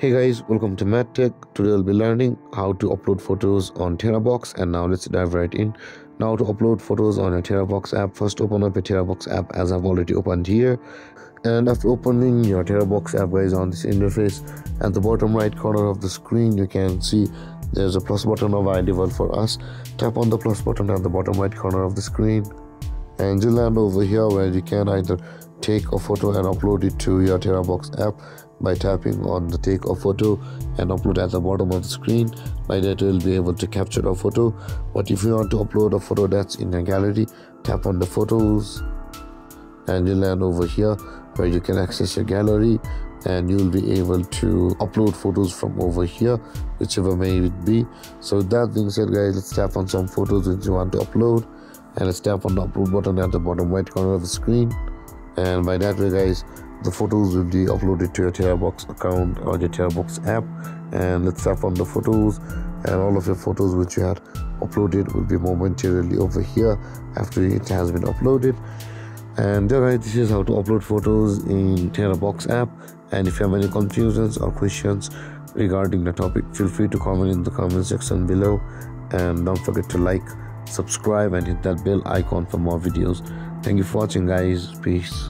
Hey guys, welcome to MadTech. Today we'll be learning how to upload photos on TeraBox and now let's dive right in. Now to upload photos on a TeraBox app, first open up a TeraBox app as I've already opened here. And after opening your TeraBox app guys on this interface, at the bottom right corner of the screen you can see there's a plus button available for us. Tap on the plus button at the bottom right corner of the screen land over here where you can either take a photo and upload it to your TeraBox app by tapping on the take a photo and upload at the bottom of the screen. By that you'll be able to capture a photo. But if you want to upload a photo that's in a gallery tap on the photos. And you land over here where you can access your gallery and you'll be able to upload photos from over here whichever may it be. So that being said guys let's tap on some photos which you want to upload and let's tap on the upload button at the bottom right corner of the screen. And by that way guys the photos will be uploaded to your TeraBox account or your TeraBox app. And let's tap on the photos and all of your photos which you had uploaded will be momentarily over here after it has been uploaded. And there guys this is how to upload photos in TeraBox app. And if you have any confusions or questions regarding the topic feel free to comment in the comment section below. And don't forget to like subscribe and hit that bell icon for more videos. Thank you for watching guys. Peace